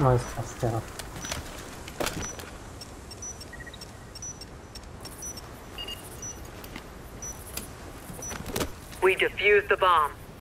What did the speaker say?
No, jest pastiera. We defused the bomb.